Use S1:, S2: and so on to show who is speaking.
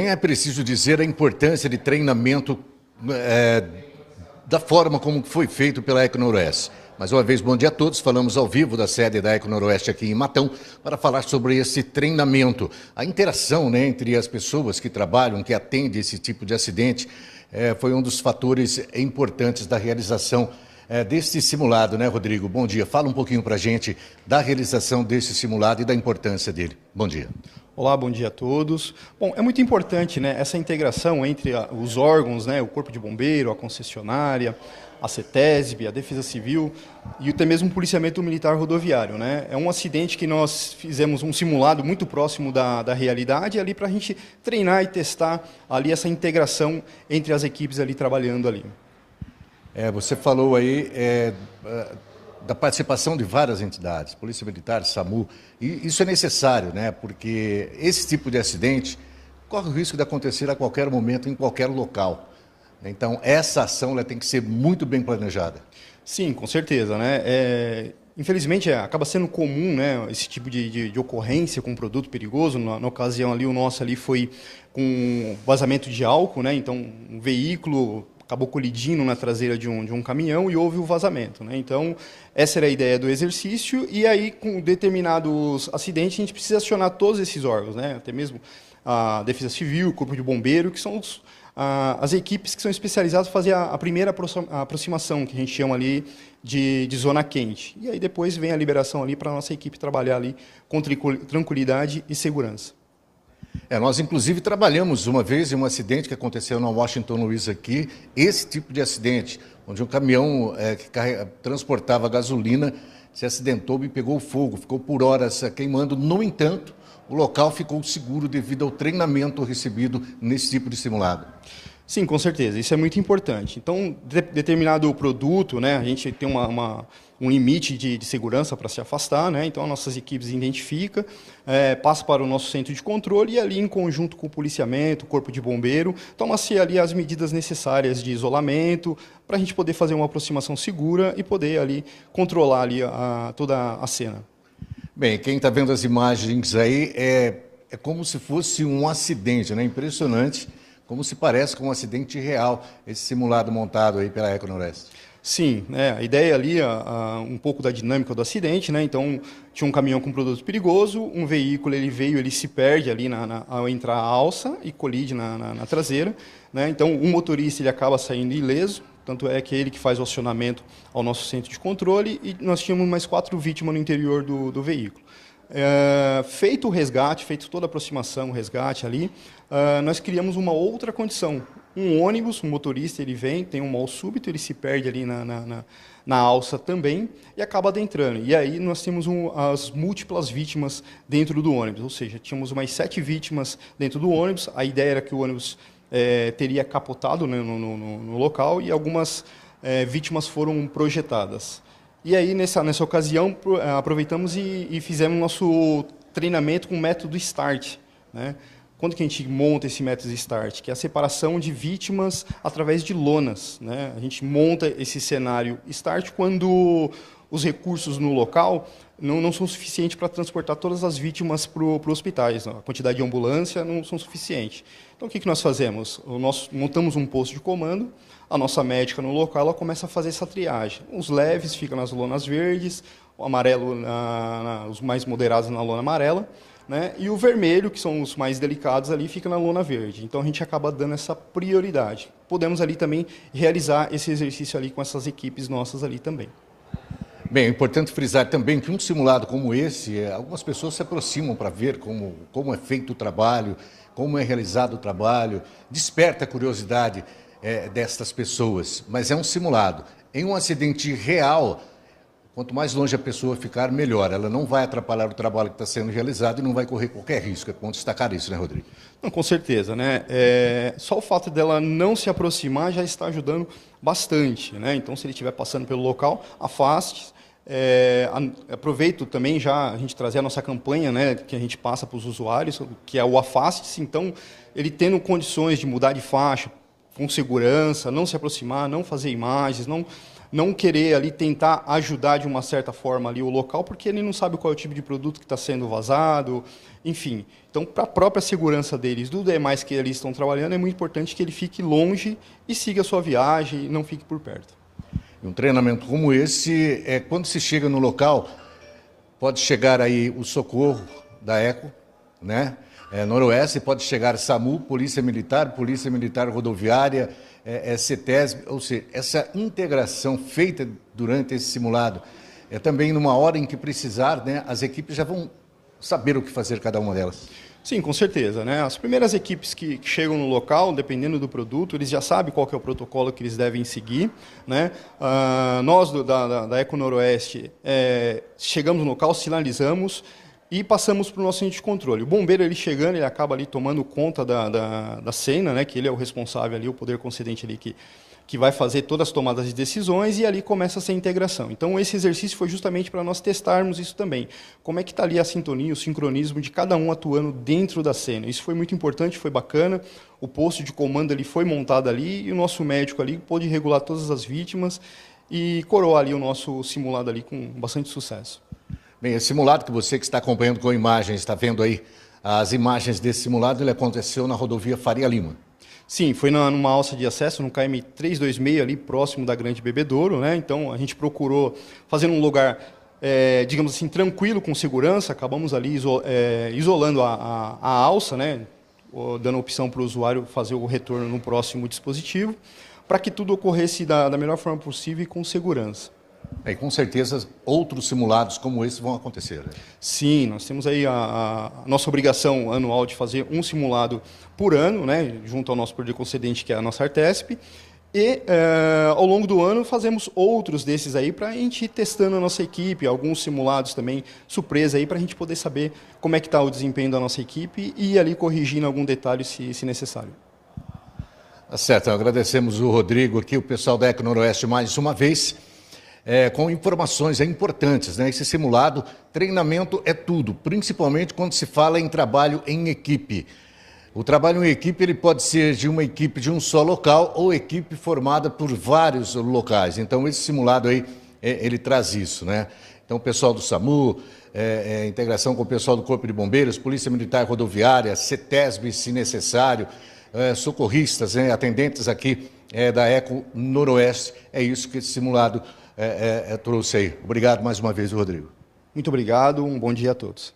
S1: Nem é preciso dizer a importância de treinamento é, da forma como foi feito pela Econoroeste. Mais uma vez, bom dia a todos. Falamos ao vivo da sede da Econoroeste aqui em Matão para falar sobre esse treinamento. A interação né, entre as pessoas que trabalham, que atendem esse tipo de acidente, é, foi um dos fatores importantes da realização é, deste simulado, né, Rodrigo? Bom dia. Fala um pouquinho para a gente da realização desse simulado e da importância dele. Bom dia.
S2: Olá, bom dia a todos. Bom, é muito importante né, essa integração entre a, os órgãos, né, o Corpo de Bombeiro, a concessionária, a CETESB, a Defesa Civil e até mesmo o policiamento militar rodoviário. Né? É um acidente que nós fizemos um simulado muito próximo da, da realidade ali para a gente treinar e testar ali essa integração entre as equipes ali trabalhando ali.
S1: É, você falou aí é, da participação de várias entidades, Polícia Militar, SAMU, e isso é necessário, né? Porque esse tipo de acidente corre o risco de acontecer a qualquer momento, em qualquer local. Então, essa ação ela tem que ser muito bem planejada.
S2: Sim, com certeza, né? É, infelizmente, é, acaba sendo comum, né, esse tipo de, de, de ocorrência com um produto perigoso. Na, na, ocasião ali, o nosso ali foi com vazamento de álcool, né? Então, um veículo acabou colidindo na traseira de um, de um caminhão e houve o vazamento. Né? Então, essa era a ideia do exercício, e aí, com determinados acidentes, a gente precisa acionar todos esses órgãos, né? até mesmo a Defesa Civil, o Corpo de Bombeiro, que são os, a, as equipes que são especializadas em fazer a, a primeira aproximação, que a gente chama ali de, de, zona quente. E aí depois vem a liberação ali para a nossa equipe trabalhar ali com tranquilidade e segurança.
S1: É, nós, inclusive, trabalhamos uma vez em um acidente que aconteceu na Washington Luiz aqui, esse tipo de acidente, onde um caminhão é, que transportava gasolina se acidentou e pegou fogo, ficou por horas queimando. No entanto, o local ficou seguro devido ao treinamento recebido nesse tipo de simulado.
S2: Sim, com certeza. Isso é muito importante. Então, de, determinado produto, né, a gente tem uma, uma um limite de, de segurança para se afastar, né? Então, nossas equipes identificam, é, passa para o nosso centro de controle e ali, em conjunto com o policiamento, o corpo de bombeiro, toma-se ali as medidas necessárias de isolamento para a gente poder fazer uma aproximação segura e poder ali controlar ali a, toda a cena.
S1: Bem, quem está vendo as imagens aí é, é como se fosse um acidente, né? Impressionante como se parece com um acidente real, esse simulado montado aí pela Econoreste.
S2: Sim, né, a ideia ali, a, a, um pouco da dinâmica do acidente, né, então tinha um caminhão com produto perigoso, um veículo ele veio, ele se perde ali na, na, ao entrar a alça e colide na, na, na traseira, né, então o motorista ele acaba saindo ileso, tanto é que é ele que faz o acionamento ao nosso centro de controle e nós tínhamos mais quatro vítimas no interior do, do veículo. É, feito o resgate, feito toda a aproximação, o resgate ali, uh, nós criamos uma outra condição. Um ônibus, um motorista, ele vem, tem um mal súbito, ele se perde ali na, na, na, na alça também e acaba adentrando. E aí nós temos um, as múltiplas vítimas dentro do ônibus, ou seja, tínhamos mais sete vítimas dentro do ônibus. A ideia era que o ônibus é, teria capotado né, no, no, no, local e algumas é, vítimas foram projetadas. E aí, nessa, nessa ocasião, eh, aproveitamos e, e fizemos nosso treinamento com o método START. Né? Quando que a gente monta esse método START? Que é a separação de vítimas através de lonas. Né? A gente monta esse cenário START quando os recursos no local não, não são suficientes para transportar todas as vítimas para os hospitais. A quantidade de ambulância não são suficientes. Então, o que, que nós fazemos? Nós montamos um posto de comando, a nossa médica no local ela começa a fazer essa triagem. Os leves ficam nas lonas verdes, o amarelo, na, na, os mais moderados na lona amarela, né? e o vermelho, que são os mais delicados ali, fica na lona verde. Então a gente acaba dando essa prioridade. Podemos ali também realizar esse exercício ali com essas equipes nossas ali também.
S1: Bem, é importante frisar também que um simulado como esse, é, algumas pessoas se aproximam para ver como, como é feito o trabalho, como é realizado o trabalho, desperta a curiosidade é, destas pessoas, mas é um simulado. Em um acidente real, quanto mais longe a pessoa ficar, melhor. Ela não vai atrapalhar o trabalho que está sendo realizado e não vai correr qualquer risco. É bom destacar isso, né, Rodrigo?
S2: Não, com certeza, né? É, só o fato dela não se aproximar já está ajudando bastante, né? Então, se ele estiver passando pelo local, afaste. É, aproveito também já a gente trazer a nossa campanha, né, que a gente passa para os usuários, que é o afaste-se. Então, ele tendo condições de mudar de faixa, com segurança, não se aproximar, não fazer imagens, não não querer ali tentar ajudar de uma certa forma ali o local, porque ele não sabe qual é o tipo de produto que está sendo vazado, enfim. Então, para a própria segurança deles, do demais que eles estão trabalhando, é muito importante que ele fique longe e siga a sua viagem e não fique por perto.
S1: Um treinamento como esse, é quando se chega no local, pode chegar aí o socorro da ECO, né? É, Noroeste, pode chegar SAMU, Polícia Militar, Polícia Militar Rodoviária, é, é CETESB, ou seja, essa integração feita durante esse simulado, é também numa hora em que precisar, né, as equipes já vão saber o que fazer cada uma delas.
S2: Sim, com certeza. Né? As primeiras equipes que, que, chegam no local, dependendo do produto, eles já sabem qual é o protocolo que eles devem seguir. Né? Uh, nós, do, da, da Eco Noroeste, é, chegamos no local, sinalizamos e passamos para o nosso centro de controle. O bombeiro, ele chegando, ele acaba ali tomando conta da, da, da cena, né? que ele é o responsável ali, o poder concedente ali que que vai fazer todas as tomadas de decisões e ali começa essa integração. Então, esse exercício foi justamente para nós testarmos isso também. Como é que está ali a sintonia, o sincronismo de cada um atuando dentro da cena. Isso foi muito importante, foi bacana. O posto de comando ali foi montado ali e o nosso médico ali pôde regular todas as vítimas e coroar ali o nosso simulado ali com bastante sucesso.
S1: Bem, esse simulado que você que está acompanhando com imagens, está vendo aí as imagens desse simulado, ele aconteceu na rodovia Faria Lima.
S2: Sim, foi numa alça de acesso, no KM 326, ali próximo da Grande Bebedouro. Né? Então, a gente procurou fazer um lugar, é, digamos assim, tranquilo, com segurança. Acabamos ali iso, é, isolando a, a, a, alça, né? dando opção para o usuário fazer o retorno no próximo dispositivo, para que tudo ocorresse da, da melhor forma possível e com segurança.
S1: E com certeza outros simulados como esse vão acontecer. Né?
S2: Sim, nós temos aí a, a, nossa obrigação anual de fazer um simulado por ano, né, junto ao nosso poder concedente, que é a nossa Artesp. E é, ao longo do ano fazemos outros desses aí para a gente ir testando a nossa equipe, alguns simulados também, surpresa aí, para a gente poder saber como é que está o desempenho da nossa equipe e ir ali corrigindo algum detalhe se, se necessário.
S1: Tá certo, agradecemos o Rodrigo aqui, o pessoal da Eco Noroeste mais uma vez é, com informações é importantes. Né? Esse simulado, treinamento é tudo, principalmente quando se fala em trabalho em equipe. O trabalho em equipe ele pode ser de uma equipe de um só local ou equipe formada por vários locais. Então, esse simulado aí, é, ele traz isso. Né? Então, o pessoal do SAMU, é, é, integração com o pessoal do Corpo de Bombeiros, Polícia Militar Rodoviária, CETESB, se necessário, é, socorristas, né, atendentes aqui é, da Eco Noroeste. É isso que esse simulado é, é, trouxe aí. Obrigado mais uma vez, Rodrigo.
S2: Muito obrigado, um bom dia a todos.